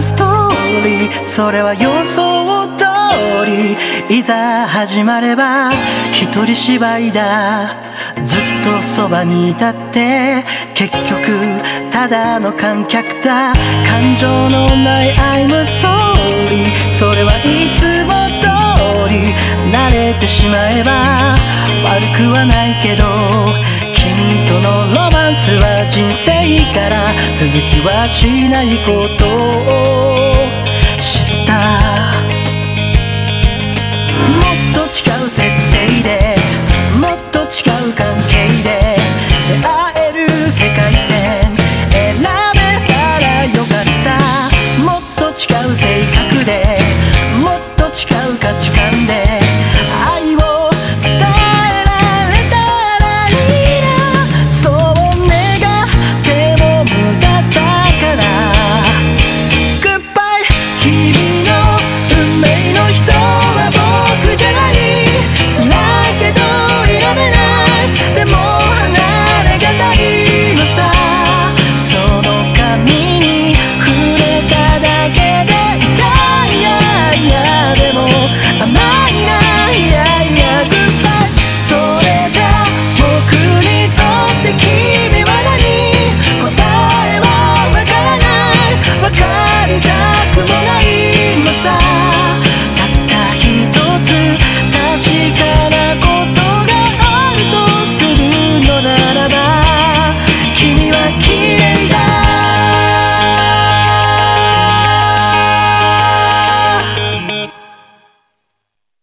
ストーリーそれは予想通りいざ始まれば一人芝居だずっとそばにいたって結局ただの観客だ感情のない I'm sorry それはいつも通り慣れてしまえば悪くはないけどスは人生から続きはしないことを